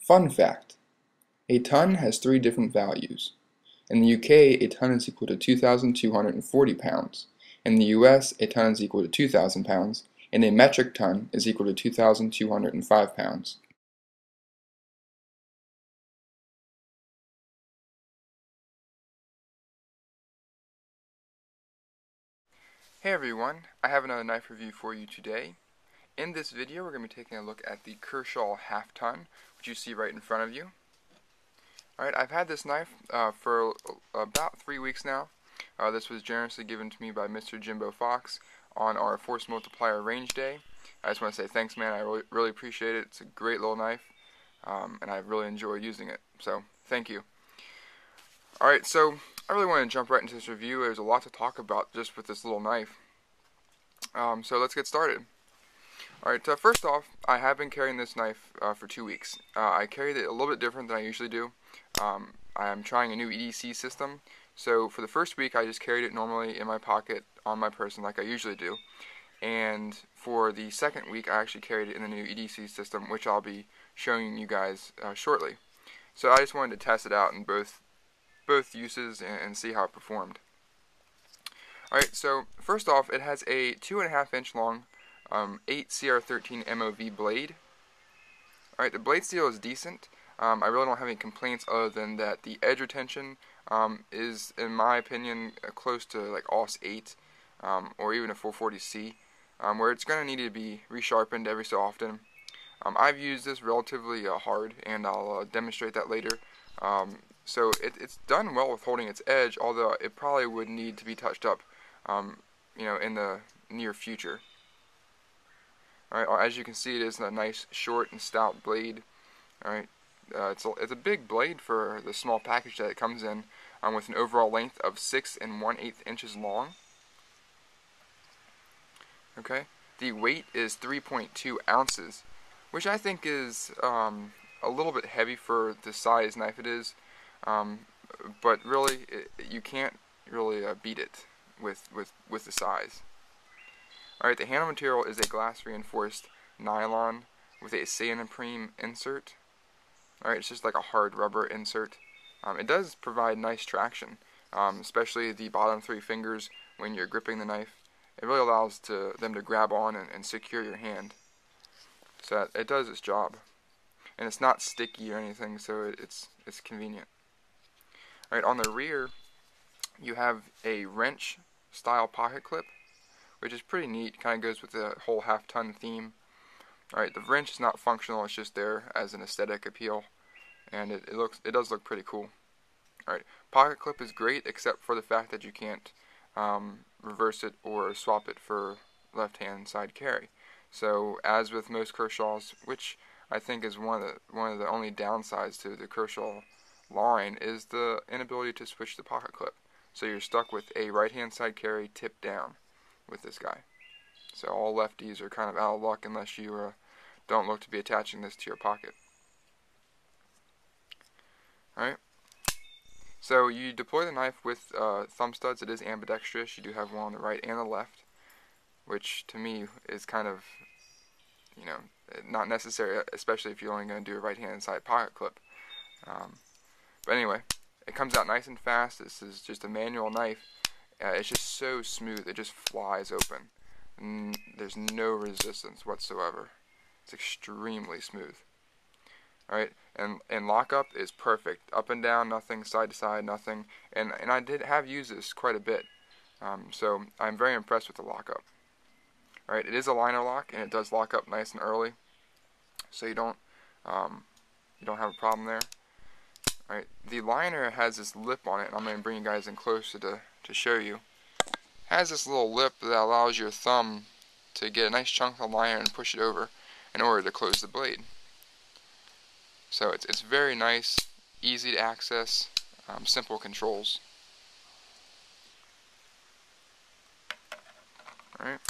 Fun fact. A ton has three different values. In the UK, a ton is equal to 2,240 pounds. In the US, a ton is equal to 2,000 pounds, and a metric ton is equal to 2,205 pounds. Hey everyone, I have another knife review for you today. In this video, we're going to be taking a look at the Kershaw Half Ton, which you see right in front of you. Alright, I've had this knife uh, for about three weeks now. Uh, this was generously given to me by Mr. Jimbo Fox on our Force Multiplier Range Day. I just want to say thanks, man. I really, really appreciate it. It's a great little knife, um, and I really enjoy using it. So, thank you. Alright, so I really want to jump right into this review. There's a lot to talk about just with this little knife. Um, so let's get started. Alright, so first off, I have been carrying this knife uh, for two weeks. Uh, I carried it a little bit different than I usually do. Um, I am trying a new EDC system, so for the first week I just carried it normally in my pocket on my person like I usually do. And for the second week I actually carried it in the new EDC system, which I'll be showing you guys uh, shortly. So I just wanted to test it out in both both uses and, and see how it performed. Alright, so first off, it has a 2.5 inch long um, 8 CR13 MOV blade. Alright, the blade steel is decent. Um, I really don't have any complaints other than that the edge retention um, is, in my opinion, close to like AUS 8 um, or even a 440C, um, where it's going to need to be resharpened every so often. Um, I've used this relatively uh, hard, and I'll uh, demonstrate that later. so it, it's done well with holding its edge, although it probably would need to be touched up, you know, in the near future. Alright, as you can see, it is a nice short and stout blade. Alright, uh, it's, a, it's a big blade for the small package that it comes in, um, with an overall length of 6 and 1 8 inches long. Okay, the weight is 3.2 ounces, which I think is um, a little bit heavy for the size knife it is, um, but really, it, you can't really uh, beat it with, with, with the size. Alright, the handle material is a glass reinforced nylon with a Santoprene insert. Alright, it's just like a hard rubber insert. Um, it does provide nice traction, um, especially the bottom three fingers when you're gripping the knife. It really allows to, them to grab on and, and secure your hand. So it does its job. And it's not sticky or anything, so it, it's, it's convenient. Alright, on the rear, you have a wrench style pocket clip which is pretty neat. Kind of goes with the whole half ton theme. Alright, the wrench is not functional, it's just there as an aesthetic appeal. And it, it looks it does look pretty cool. Alright, pocket clip is great except for the fact that you can't um, reverse it or swap it for left hand side carry. So as with most Kershaws, which I think is one of the one of the only downsides to the Kershaw line is the inability to switch the pocket clip. So you're stuck with a right hand side carry tip down with this guy. So all lefties are kind of out of luck unless you uh, don't look to be attaching this to your pocket. Alright. So you deploy the knife with uh, thumb studs. It is ambidextrous. You do have one on the right and the left, which to me is kind of, you know, not necessary, especially if you're only going to do a right-hand side pocket clip. Um, but anyway, it comes out nice and fast. This is just a manual knife. It's just so smooth, it just flies open. There's no resistance whatsoever. It's extremely smooth. Alright, and, and lockup is perfect. Up and down, nothing, side to side, nothing. And, and I did have used this quite a bit. Um, so I'm very impressed with the lockup. Alright, it is a liner lock, and it does lock up nice and early. So you don't, um, you don't have a problem there. Alright, the liner has this lip on it, and I'm going to bring you guys in closer to to show you. has this little lip that allows your thumb to get a nice chunk of liner and push it over in order to close the blade. So it's, it's very nice, easy to access, um, simple controls. Alright.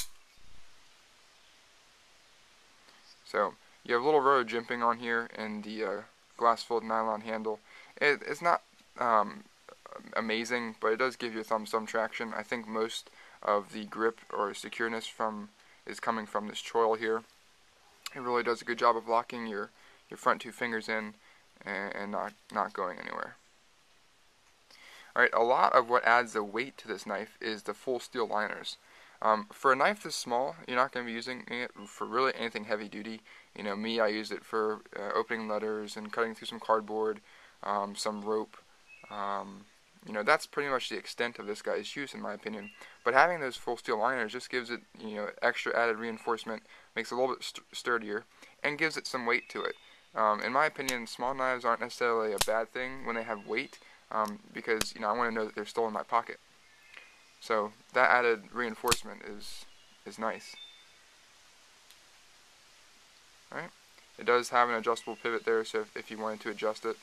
So you have a little row of jimping on here and the uh, glass filled nylon handle. It, it's not um, amazing, but it does give your thumb some traction. I think most of the grip or secureness from is coming from this choil here. It really does a good job of locking your, your front two fingers in and, and not, not going anywhere. Alright, a lot of what adds the weight to this knife is the full steel liners. Um, for a knife this small, you're not going to be using it for really anything heavy duty. You know, me, I use it for uh, opening letters and cutting through some cardboard, um, some rope. Um, you know, that's pretty much the extent of this guy's use, in my opinion. But having those full steel liners just gives it, you know, extra added reinforcement, makes it a little bit st sturdier, and gives it some weight to it. Um, in my opinion, small knives aren't necessarily a bad thing when they have weight, um, because you know I want to know that they're still in my pocket. So that added reinforcement is is nice. Alright, it does have an adjustable pivot there, so if, if you wanted to adjust it,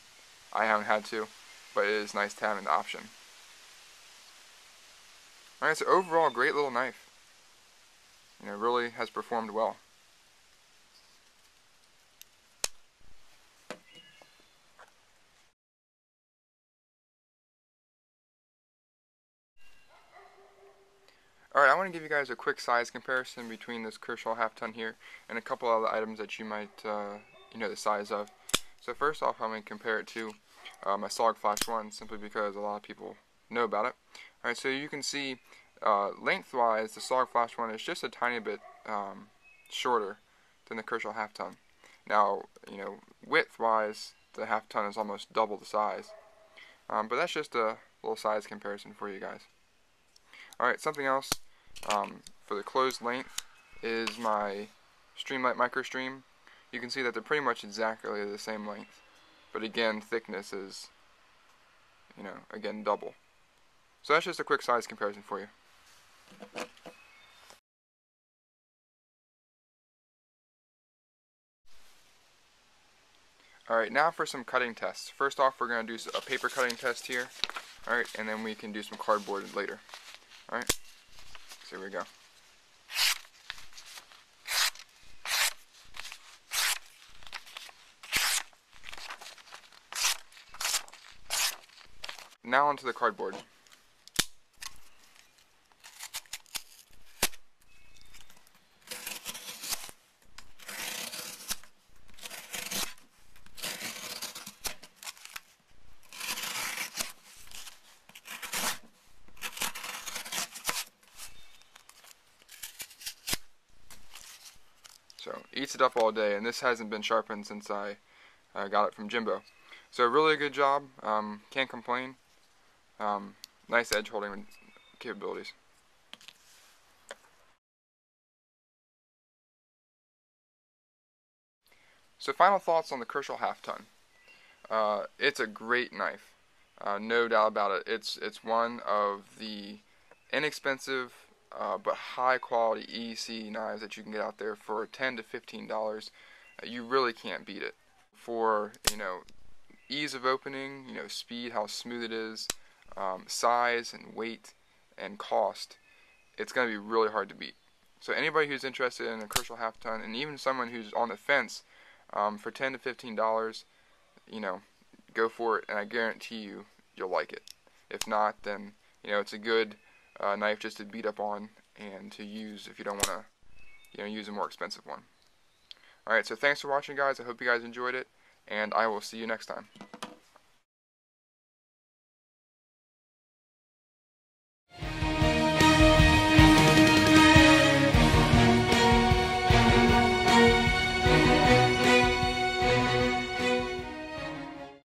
I haven't had to, but it is nice to have an option. Alright, so overall, great little knife. You know, really has performed well. Alright, I want to give you guys a quick size comparison between this Kershaw half ton here and a couple other items that you might, uh, you know, the size of. So first off, I'm going to compare it to my SOG Flash 1 simply because a lot of people know about it. Alright, so you can see uh, lengthwise, the SOG Flash 1 is just a tiny bit um, shorter than the Kershaw half ton. Now, you know, width-wise, the half ton is almost double the size. Um, but that's just a little size comparison for you guys. Alright, something else um, for the closed length is my Streamlight MicroStream. You can see that they're pretty much exactly the same length. But again, thickness is, you know, again, double. So that's just a quick size comparison for you. Alright, now for some cutting tests. First off, we're going to do a paper cutting test here. Alright, and then we can do some cardboard later. Alright. So here we go. Now onto the cardboard. So eats it up all day, and this hasn't been sharpened since I uh, got it from Jimbo. So really a good job. Um, can't complain. Um, nice edge holding capabilities. So final thoughts on the Kershaw half ton. Uh, it's a great knife, uh, no doubt about it. It's it's one of the inexpensive uh, but high quality EDC knives that you can get out there for 10 to 15 dollars uh, you really can't beat it for you know ease of opening you know speed how smooth it is um, size and weight and cost it's going to be really hard to beat so anybody who's interested in a Kershaw half ton and even someone who's on the fence um, for 10 to 15 dollars you know go for it and I guarantee you you'll like it if not then you know it's a good uh, knife just to beat up on and to use if you don't want to you know use a more expensive one. Alright, so thanks for watching guys. I hope you guys enjoyed it, and I will see you next time.